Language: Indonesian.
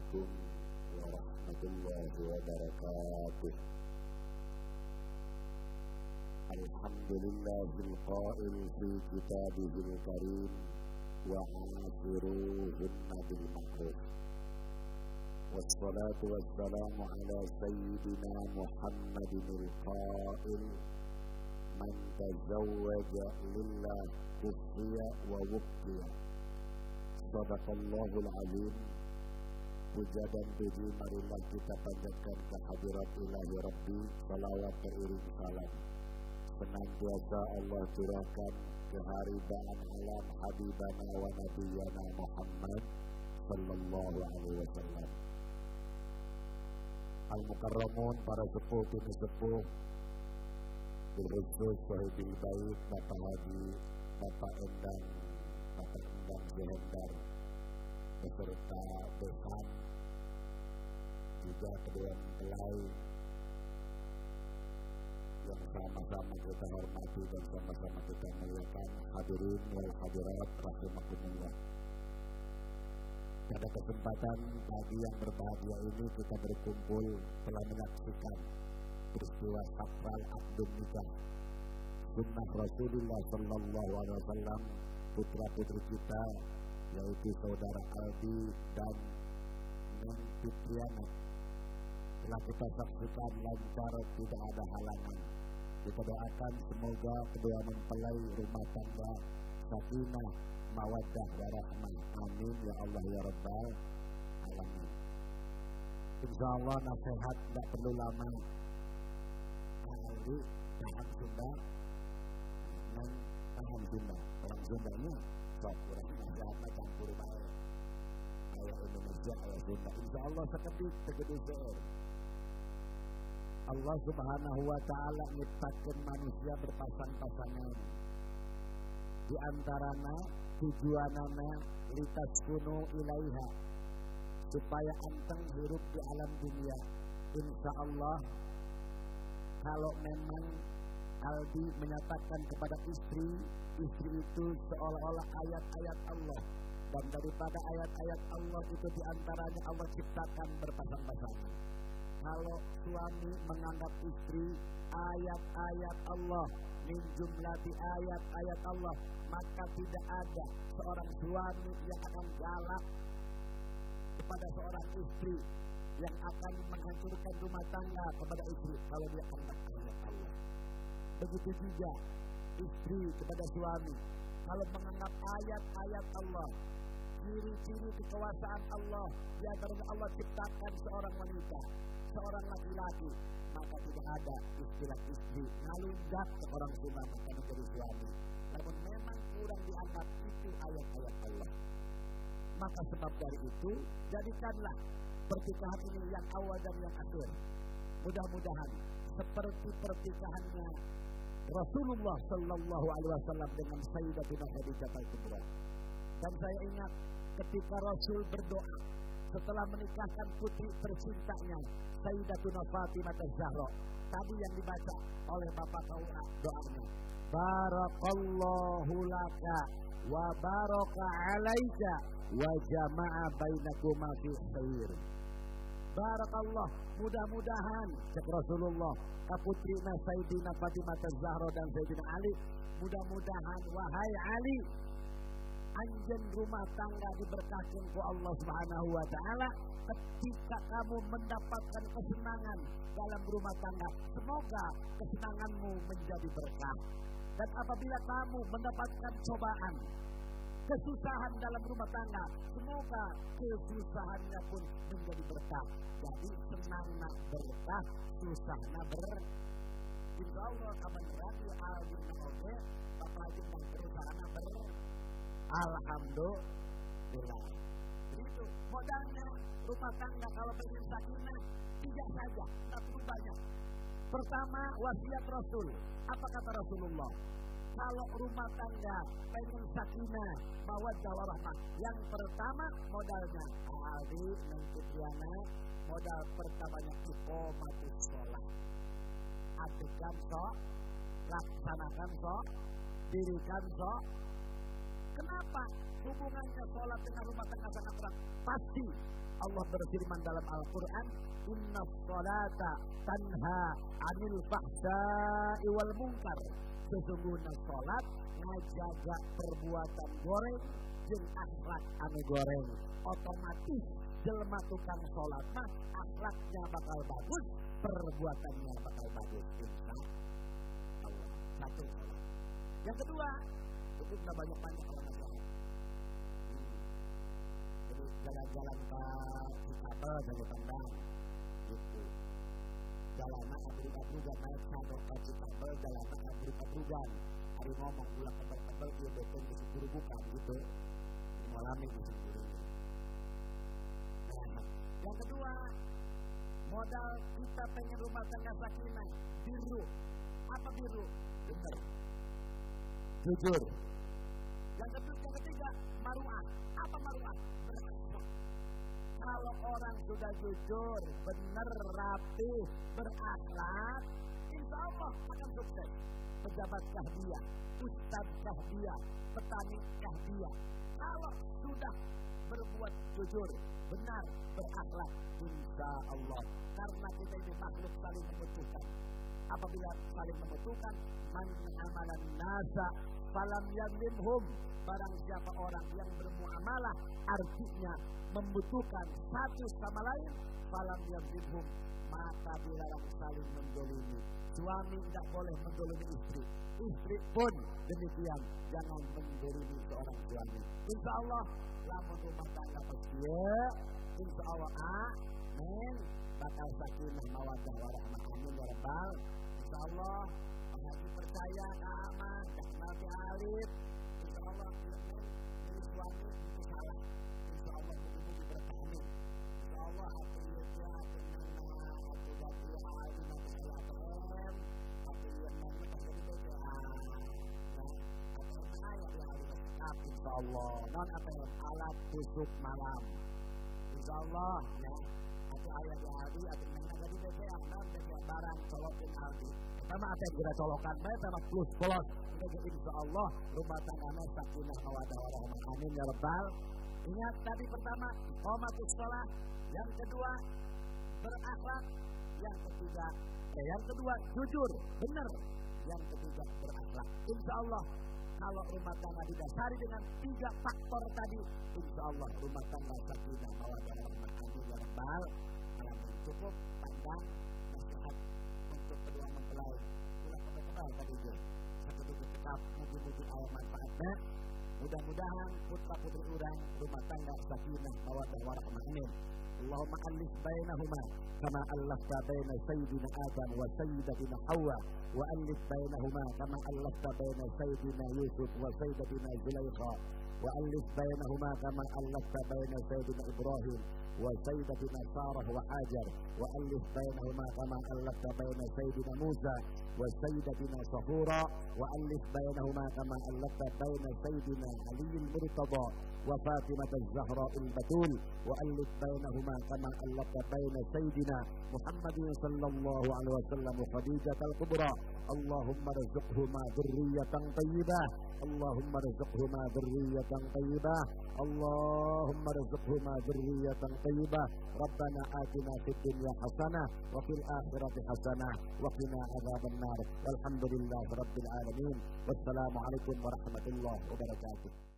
عليكم ورحمة الله وبركاته. الحمد لله القائل في كتابه الكريم وعاشروهن بالمعروف. والصلاة والسلام على سيدنا محمد القائل من تزوج لله كفي ووقي صدق الله العظيم. Puja dan puji marilah kita panjatkan kehadirat ilahi Rabbi Salawat teriring salam Senantiasa Allah curahkan keharibaan alam Habibana wa Nabiyana Muhammad Sallallahu alaihi wasallam. Al-Mukarramun para sepuh kini sepuh. Berkhusus sahibil baik Bapak Haji Bapak Endang Bapak Endang Zehendar beserta besan juga kedua mempelai yang sama-sama kita hormati dan sama-sama kita muliakan hadirin wal hadirat rahimakumullah. Pada kesempatan pagi yang berbahagia ini kita berkumpul telah menyaksikan peristiwa sakral abdul nikah. Sunnah Rasulullah Sallallahu Alaihi Wasallam putra putri kita yaitu saudara Aldi dan Neng Fitriana telah kita saksikan lancar tidak ada halangan. Kita doakan semoga kedua mempelai rumah tangga sakinah mawaddah warahmah amin ya Allah ya Rabbal alamin. Insya Allah nasihat tidak perlu lama. Aldi paham Sunda Neng paham Sunda. Orang Sundanya sok kurang nasihatnya campur baik. Ayah Indonesia ayah Sunda. Insya Allah seketik seor Allah subhanahu wa ta'ala nyiptakan manusia berpasang-pasangan di antaranya tujuanana litas kuno ilaiha supaya anteng hidup di alam dunia. Insya Allah kalau memang Aldi menyatakan kepada istri istri itu seolah-olah ayat-ayat Allah. Dan daripada ayat-ayat Allah itu di antaranya Allah ciptakan berpasang-pasangan kalau suami menganggap istri ayat-ayat Allah min jumlati ayat-ayat Allah maka tidak ada seorang suami yang akan galak kepada seorang istri yang akan menghancurkan rumah tangga kepada istri kalau dia anggap ayat Allah. Begitu juga istri kepada suami. Kalau menganggap ayat-ayat Allah ciri-ciri kekuasaan Allah di antaranya Allah ciptakan seorang wanita seorang laki-laki maka tidak ada istilah istri nalundak seorang sunnah maka menjadi suami namun memang kurang dianggap itu ayat-ayat Allah. Maka sebab dari itu jadikanlah pernikahan ini yang awal dan yang akhir. Mudah-mudahan seperti pernikahannya Rasulullah Shallallahu Alaihi Wasallam dengan Sayyidatina Khadijah al-Kubra. Dan saya ingat ketika Rasul berdoa setelah menikahkan putri tercintanya Sayyidatuna Fatimah Zahra. Tadi yang dibaca oleh Bapak Taura doanya. Barakallahu laka wa baraka alaika wa jama'a bainakuma fi khair. Barakallah, mudah-mudahan cek Rasulullah kaputrina Sayyidina Fatimah Zahra dan Sayyidina Ali mudah-mudahan wahai Ali anjen rumah tangga diberkahkan ku Allah Subhanahu wa taala ketika kamu mendapatkan kesenangan dalam rumah tangga semoga kesenanganmu menjadi berkah dan apabila kamu mendapatkan cobaan kesusahan dalam rumah tangga semoga kesusahannya pun menjadi berkah jadi senang nak berkah susah nak ber Insya Allah kapan alin oke bapak ber Alhamdulillah. Itu modalnya rumah tangga kalau pengen sakinah? Tidak saja perlu banyak. Pertama wasiat Rasul. Apa kata Rasulullah? Kalau rumah tangga pengen sakinah mawaddah warahmah yang pertama modalnya. Aldi Nengkutiana modal pertamanya mati sholat adegan so laksanakan so dirikan so kenapa hubungannya sholat dengan rumah tangga sangat erat pasti Allah berfirman dalam Al-Quran, Inna salata tanha anil fahsya'i wal munkar. Sesungguhnya salat ngajaga perbuatan goreng jeng akhlak anu goreng. Otomatis jelma tukang salat mah akhlaknya bakal bagus, perbuatannya bakal bagus. Insya. Yang kedua, itu sudah banyak-banyak kalau masalah. Hmm. Jadi jalan-jalan ke Cikapel dari Pandang. Jalan abri-abrugan naik satu ke jalan abri-abrugan. Hari ngomong, gula tebel-tebel, dia betul di sepuluh bukan gitu. Mengalami di sepuluh. Nah, yang kedua, modal kita pengen rumah tangga sakinah, biru. Apa biru? Benar. Jujur. Yang yang ketiga, maruah. Apa maruah? Kalau orang sudah jujur, benar, rapi, berakhlak, insya Allah akan sukses. Pejabatkah dia? Ustadzkah dia? Petanikah dia? Kalau sudah berbuat jujur, benar, berakhlak, insya Allah. Karena kita ini makhluk saling membutuhkan. Apabila saling membutuhkan, man amalan nasa falam yadlimhum barang siapa orang yang bermuamalah artinya membutuhkan satu sama lain falam yadlimhum maka dilarang saling mendolimi. Suami tidak boleh mendolimi istri. Istri pun demikian jangan mendolimi seorang suami. Insya Allah lamun rumah tangga ya insya Allah amin. Bakal sakinah mawadah warahmah amin ya rabbal insya Allah Haji percaya aman Nabi Alif. Insya Allah Firman Dari suami itu salah Insya Allah Mugi-mugi bertahanin Insya Allah Aku lihatnya Kenana Aku dati alim Aku saya ATM Aku yang mana jadi BCA Nah ATM ayah Dia harus tetap Insya Allah. Non ATM Alat tusuk malam. Insya Allah Ya ayah di Aldi Aku mana jadi BCA Non BCA barang Colokin Aldi Pertama yang kita colokan Baik sama plus polos Jadi insya Allah rumah tangganya sakinah mawadah warahmah. Amin ya rabbal. Ingat tadi pertama qomatus sholat, yang kedua berakhlak, yang ketiga eh, yang kedua jujur, benar, yang ketiga berakhlak. Insya Allah kalau rumah tangga didasari dengan tiga faktor tadi, insya Allah rumah tangga sakinah mawadah warahmah. Amin ya rabbal. Kalau cukup pandang nasihat untuk kedua mempelai. Pulang kedua tadi juga begitu tetap mugi-mugi ayat manfaatnya mudah-mudahan putra putri orang rumah tangga sakinah mawaddah warahmah amin Allahumma alif bainahuma kama allafta baina sayyidina Adam wa sayyidatina Hawa wa alif bainahuma kama allafta baina sayyidina Yusuf wa sayyidatina Zulaikha wa alif bainahuma kama Ibrahim وسيدتنا سارة وحاجر وألف بينهما كما ألفت بين سيدنا موسى وسيدتنا صفورة وألف بينهما كما ألفت بين سيدنا علي المرتضى وفاطمة الزهراء البتول وألف بينهما كما ألفت بين سيدنا محمد صلى الله عليه وسلم وخديجة الكبرى. اللهم ارزقهما ذرية طيبة اللهم ارزقهما ذرية طيبة اللهم ارزقهما ذرية طيبة ربنا آتنا في الدنيا حسنة وفي الآخرة حسنة وقنا عذاب النار. والحمد لله رب العالمين. والسلام عليكم ورحمة الله وبركاته.